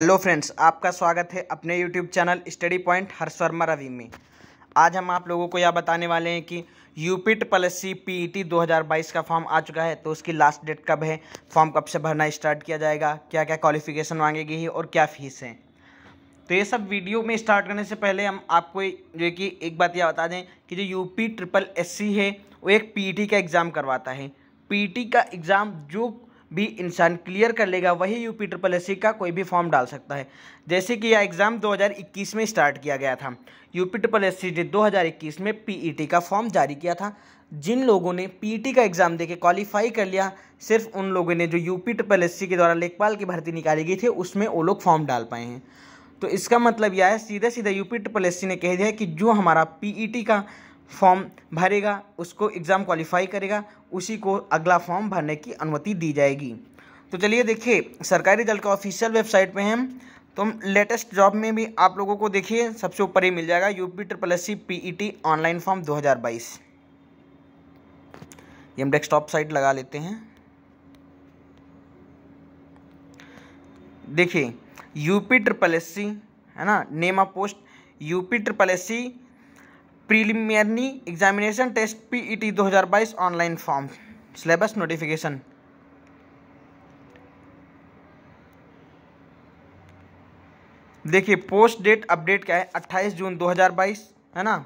Hello friends, आपका स्वागत है अपने YouTube channel study point Harsh Verma Ravi में। आज हम आप लोगों को यह बताने वाले हैं कि UP triple C P E T दो हज़ार बाईस का फॉर्म आ चुका है तो उसकी लास्ट डेट कब है, फॉर्म कब से भरना स्टार्ट किया जाएगा क्या क्या क्वालिफिकेशन मांगेगी और क्या फ़ीस है। तो ये सब वीडियो में स्टार्ट करने से पहले हम आपको जो कि एक बात यह बता दें कि जो यूपी ट्रिपल एस सी है, वो एक पी का एग्ज़ाम करवाता है। पी का एग्ज़ाम जो भी इंसान क्लियर कर लेगा, वही यूपी ट्रिपल एस का कोई भी फॉर्म डाल सकता है। जैसे कि यह एग्ज़ाम 2021 में स्टार्ट किया गया था। यूपी ट्रिपल एस ने 2021 में पीईटी का फॉर्म जारी किया था। जिन लोगों ने पीईटी का एग्ज़ाम देके क्वालिफाई कर लिया, सिर्फ़ उन लोगों ने जो यूपी ट्रिपल एस के द्वारा लेखपाल की भर्ती निकाली गई थी, उसमें वो लोग फॉर्म डाल पाए हैं। तो इसका मतलब यह है सीधे सीधे यूपी ट्रिपल एस ने कह दिया कि जो हमारा पीईटी का फॉर्म भरेगा, उसको एग्ज़ाम क्वालिफाई करेगा, उसी को अगला फॉर्म भरने की अनुमति दी जाएगी। तो चलिए देखिए, सरकारी दल का ऑफिशियल वेबसाइट पे हैं। तो लेटेस्ट जॉब में भी आप लोगों को देखिए, सबसे ऊपर ही मिल जाएगा UP triple S C P T online form 2022 ये हम डेस्कटॉप साइट लगा लेते हैं। देखिए यूपी ट्रिपल एस सी है ना name of post UP triple S C preliminary examination test PET 2022 online form syllabus notification देखिए पोस्ट डेट अपडेट क्या है? 28 जून 2022 है ना?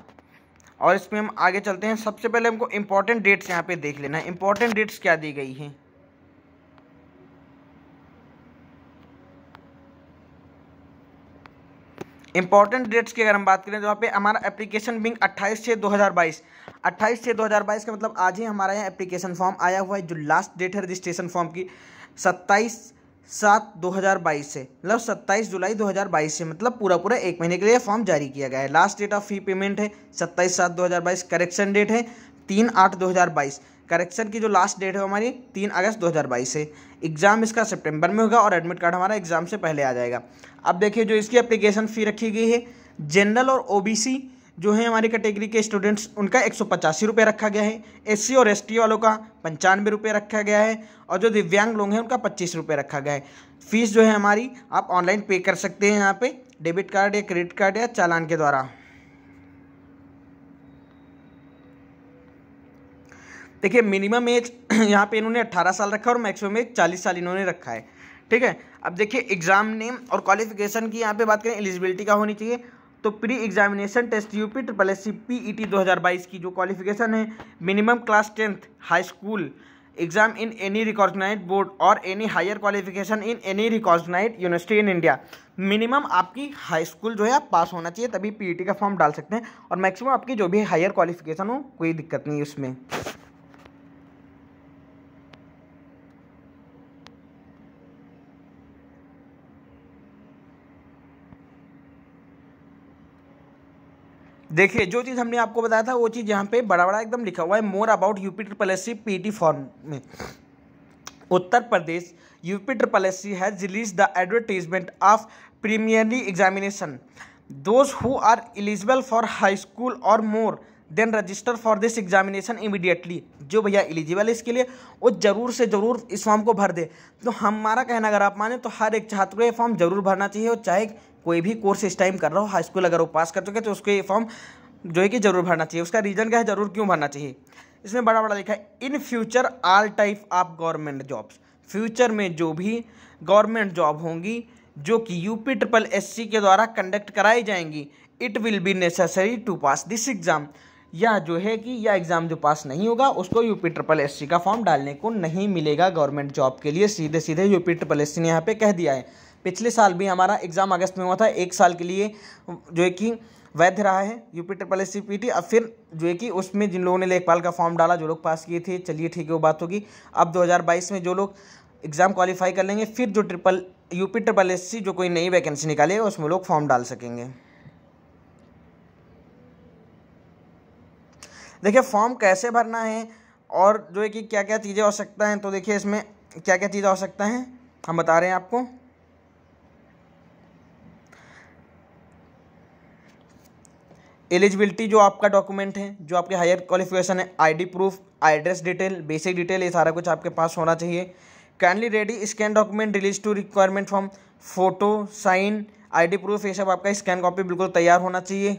और इसमें हम आगे चलते हैं। सबसे पहले हमको इंपॉर्टेंट डेट्स यहाँ पे देख लेना है। इंपॉर्टेंट डेट्स क्या दी गई हैं? इंपॉर्टेंट डेट्स की अगर हम बात करें तो यहाँ पे हमारा एप्लीकेशन बिंग अट्ठाईस छः दो हज़ार बाईस। अट्ठाईस छः दो हज़ार बाईस का मतलब आज ही हमारा यहाँ एप्लीकेशन फॉर्म आया हुआ है, जो लास्ट डेट है रजिस्ट्रेशन फॉर्म की, सत्ताईस सात दो हज़ार बाईस से। मतलब सत्ताईस जुलाई दो हज़ार बाईस से मतलब पूरा पूरा एक महीने के लिए फॉर्म जारी किया गया है। Last date of fee payment है, सत्ताईस सात दो हज़ार बाईस करेक्शन डेट है, तीन आठ दो हज़ार बाईस। करेक्शन की जो लास्ट डेट है हमारी तीन अगस्त 2022 है। एग्ज़ाम इसका सितंबर में होगा और एडमिट कार्ड हमारा एग्ज़ाम से पहले आ जाएगा। अब देखिए जो इसकी एप्लीकेशन फ़ी रखी गई है जनरल और ओबीसी जो है हमारी कैटेगरी के स्टूडेंट्स उनका एक सौ पचासी रुपये रखा गया है। एससी और एसटी वालों का पंचानवे रुपये रखा गया है और जो दिव्यांग लोग हैं उनका पच्चीस रुपये रखा गया है। फ़ीस जो है हमारी आप ऑनलाइन पे कर सकते हैं यहाँ पे डेबिट कार्ड या क्रेडिट कार्ड या चालान के द्वारा। देखिए मिनिमम एज यहाँ पे इन्होंने 18 साल रखा है और मैक्सिमम एज 40 साल इन्होंने रखा है। ठीक है? अब देखिए एग्ज़ाम नेम और क्वालिफिकेशन की यहाँ पे बात करें एलिजिबिलिटी का होनी चाहिए। तो pre examination test UP triple S C P E T दो हज़ार बाईस की जो क्वालिफिकेशन है minimum class tenth high school exam in any recognize board और any higher qualification in any recognize university in India minimum आपकी high school जो है, आप पास होना चाहिए, तभी पीईटी का फॉर्म डाल सकते हैं और मैक्सिमम आपकी जो भी हायर क्वालिफिकेशन हो, कोई दिक्कत नहीं है उसमें। देखिए, जो चीज़ हमने आपको बताया था, वो चीज़ यहाँ पे बड़ा बड़ा एकदम लिखा हुआ है more about UP triple S C P T form में। Uttar Pradesh UP triple S C has released the advertisement of preliminary examination those who are eligible for high school और more than register for this examination immediately जो भैया eligible है इसके लिए, वो ज़रूर से ज़रूर इस फॉर्म को भर दे। तो हमारा कहना, अगर आप माने तो हर एक छात्र को ये फॉर्म ज़रूर भरना चाहिए, और चाहे कोई भी कोर्स इस टाइम कर रहा हो हाई स्कूल अगर वो पास कर चुके तो उसको ये फॉर्म जो है कि ज़रूर भरना चाहिए। उसका रीज़न क्या है? ज़रूर क्यों भरना चाहिए? इसमें बड़ा बड़ा लिखा है in future all type of government jobs future में जो भी गवर्नमेंट जॉब होंगी, जो कि यूपी ट्रिपल एससी के द्वारा कंडक्ट कराई जाएँगी it will be necessary to pass this exam या जो है कि यह एग्ज़ाम जो पास नहीं होगा, उसको यूपी ट्रिपल एससी का फॉर्म डालने को नहीं मिलेगा गवर्नमेंट जॉब के लिए। सीधे सीधे यूपी ट्रिपल एस ने यहाँ पे कह दिया है। पिछले साल भी हमारा एग्ज़ाम अगस्त में हुआ था, एक साल के लिए, जो है कि वैध रहा है, UP triple S C P T अब फिर जो है कि उसमें जिन लोगों ने लेखपाल का फॉर्म डाला, जो लोग पास किए थे, चलिए ठीक है, वो बात होगी। अब 2022 में जो लोग एग्ज़ाम क्वालिफाई कर लेंगे, फिर जो triple, UP triple S C, जो कोई नई वैकेंसी निकालेगा उसमें लोग फॉर्म डाल सकेंगे। देखिए, फॉर्म कैसे भरना है और जो है कि क्या क्या चीज़ें हो सकता हैं तो देखिए इसमें क्या क्या चीज़ सकता है, हम बता रहे हैं आपको। एलिजिबिलिटी जो आपका डॉक्यूमेंट है, जो आपके हायर क्वालिफिकेशन है ID proof address detail basic detail ये सारा कुछ आपके पास होना चाहिए। Kindly ready scan document release to requirement form photo sign ID proof ये सब आपका स्कैन कॉपी बिल्कुल तैयार होना चाहिए।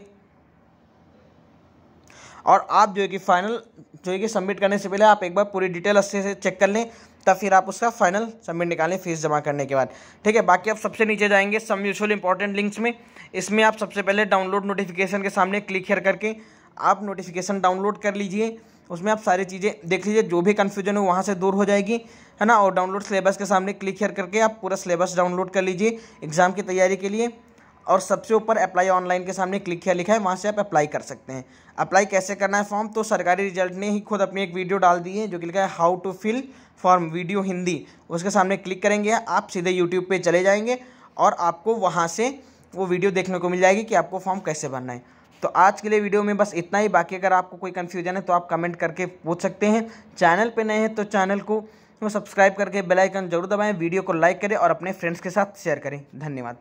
और आप जो है कि फाइनल जो है कि सबमिट करने से पहले आप एक बार पूरी डिटेल अच्छे से चेक कर लें, तब फिर आप उसका फाइनल सबमिट निकालें फ़ीस जमा करने के बाद। ठीक है, बाकी आप सबसे नीचे जाएँगे सम म्यूचुअल इंपॉर्टेंट लिंक्स में। इसमें आप सबसे पहले डाउनलोड नोटिफिकेशन के सामने क्लिक कर करके आप नोटिफिकेशन डाउनलोड कर लीजिए। उसमें आप सारी चीज़ें देख लीजिए, जो भी कन्फ्यूज़न हो वहाँ से दूर हो जाएगी, है ना? और डाउनलोड सिलेबस के सामने क्लिक कर करके आप पूरा सिलेबस डाउनलोड कर लीजिए एग्ज़ाम की तैयारी के लिए। और सबसे ऊपर अप्लाई ऑनलाइन के सामने क्लिक किया, लिखा है, वहाँ से आप अप्लाई कर सकते हैं। अप्लाई कैसे करना है फॉर्म तो सरकारी रिज़ल्ट ने ही खुद अपनी एक वीडियो डाल दी है, जो कि लिखा है how to fill form video Hindi उसके सामने क्लिक करेंगे, आप सीधे यूट्यूब पर चले जाएँगे और आपको वहाँ से वो वीडियो देखने को मिल जाएगी कि आपको फॉर्म कैसे भरना है। तो आज के लिए वीडियो में बस इतना ही। बाकी अगर आपको कोई कन्फ्यूज़न है तो आप कमेंट करके पूछ सकते हैं। चैनल पे नए हैं तो चैनल को सब्सक्राइब करके बेल आइकन ज़रूर दबाएँ वीडियो को लाइक करें और अपने फ्रेंड्स के साथ शेयर करें। धन्यवाद।